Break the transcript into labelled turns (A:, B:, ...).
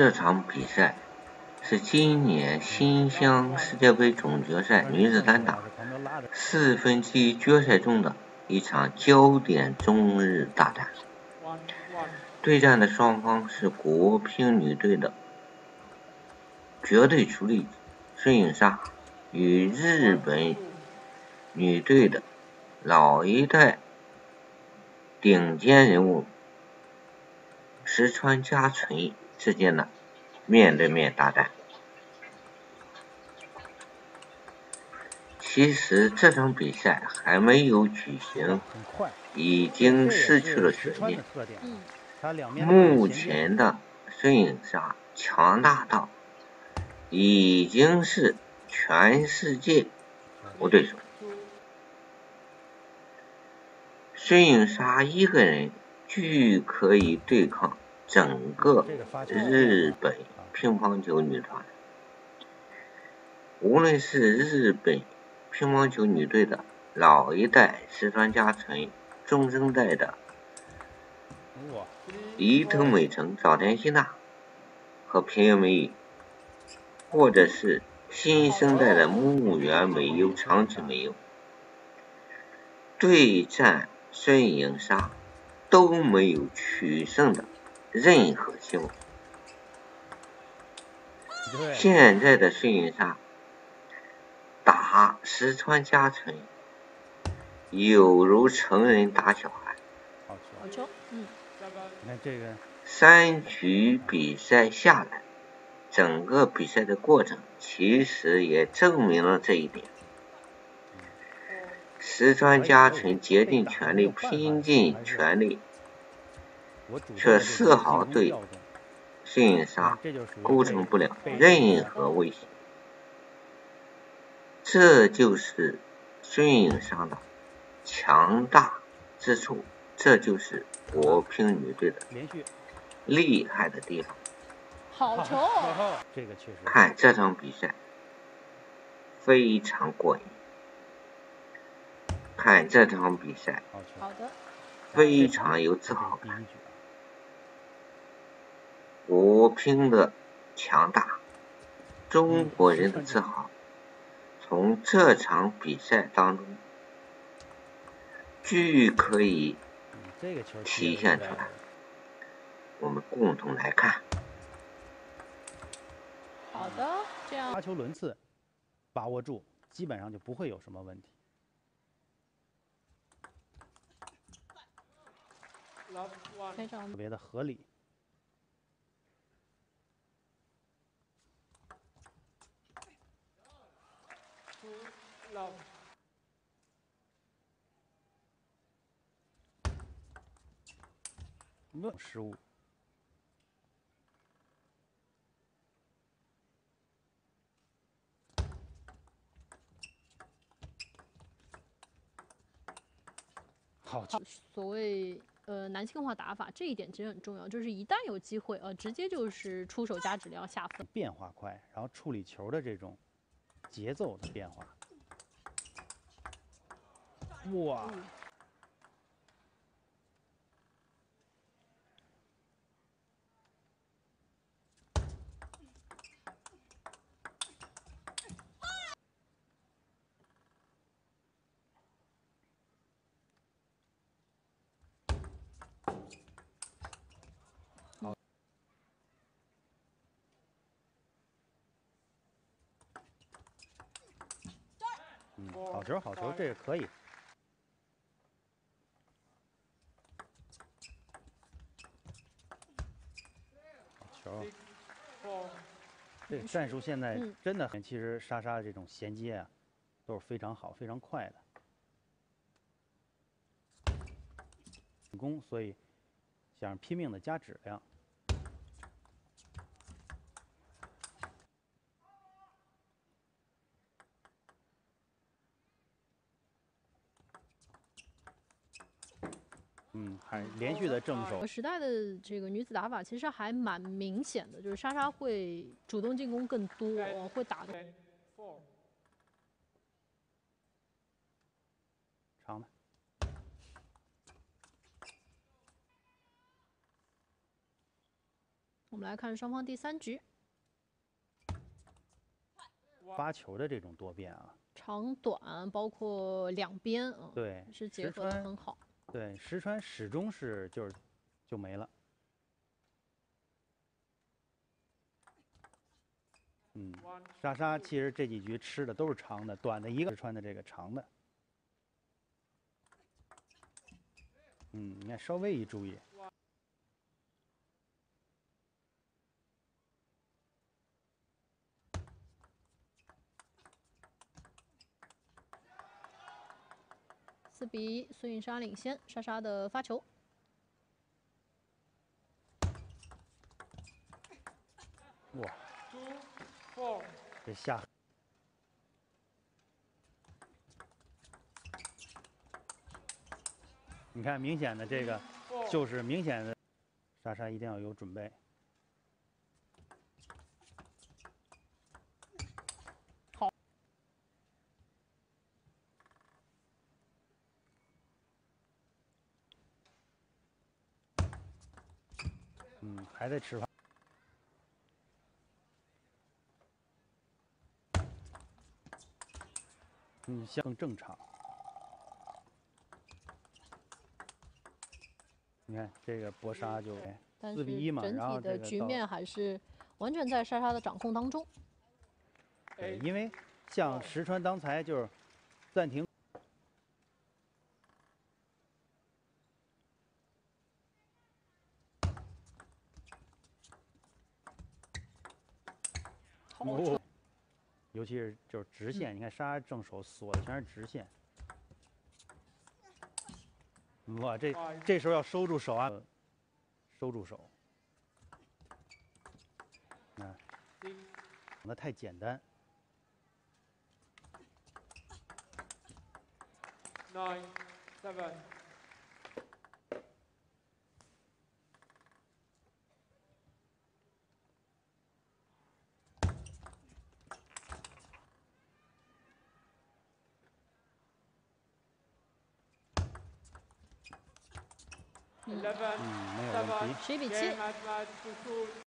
A: 这场比赛是今年新乡世界杯总决赛女子单打四分之一决赛中的一场焦点中日大战。对战的双方是国乒女队的绝对主力孙颖莎与日本女队的老一代顶尖人物石川佳纯。之间的面对面大战，其实这场比赛还没有举行，已经失去了悬念。目前的孙颖莎强大到已经是全世界无对手。孙颖莎一个人巨可以对抗。整个日本乒乓球女团，无论是日本乒乓球女队的老一代石川佳纯、中生代的伊藤美诚、早田希娜和平野美宇，或者是新生代的木原美优、长崎美优，对战孙颖莎都没有取胜的。任何希望。现在的孙颖莎打石川佳纯，有如成人打小孩。
B: 好球，嗯。
C: 你看这个。
A: 三局比赛下来，整个比赛的过程其实也证明了这一点。石川佳纯竭尽全力，拼尽全力。却丝毫对孙颖莎构成不了任何威胁，这就是孙颖莎的强大之处，这就是国乒女队的厉害的地方。
B: 好球！
C: 这个确实。
A: 看这场比赛非常过瘾，看这场比赛
B: 好的，
A: 非常有自豪感。国乒的强大，中国人的自豪，从这场比赛当中，俱可以体现出来。我们共同来看。
B: 好的，这样
C: 发球轮次把握住，基本上就不会有什么问题。
B: 非常
C: 特别的合理。没失误。好，
B: 所谓呃男性化打法，这一点其实很重要，就是一旦有机会，呃，直接就是出手加质量下分。
C: 变化快，然后处理球的这种节奏的变化。哇！嗯，好球，好球，这个可以。好球这战术现在真的很，其实莎莎的这种衔接啊，都是非常好、非常快的。进攻，所以想拼命的加质量。嗯，还连续的正手。
B: 时代的这个女子打法其实还蛮明显的，就是莎莎会主动进攻更多，会打的。
C: 长的。
B: 我们来看双方第三局，
C: 发球的这种多变啊，
B: 长短包括两边啊，
C: 对，
B: 是结合的很好。
C: 对，石川始终是就是就没了。嗯，莎莎其实这几局吃的都是长的，短的一个石川的这个长的。嗯，你看稍微一注意。
B: 四比一，孙颖莎领先，莎莎的发球。
C: 哇！这下，你看明显的这个，就是明显的，莎莎一定要有准备。
B: 好。
C: 嗯，还在吃饭。嗯，像正常。你看这个搏杀就四比一嘛，然后
B: 整体的局面还是完全在莎莎的掌控当中。
C: 对，因为像石川刚才就是暂停。
B: 好。
C: 尤其是就是直线，你看莎莎正手锁的全是直线，哇，这这时候要收住手啊，收住手，啊，那太简单。
D: Nine, seven.
C: 嗯，没有问题。
B: 十一比七。